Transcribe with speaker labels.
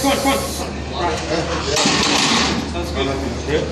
Speaker 1: Come on, come on, come on, come on. Right. Sounds good.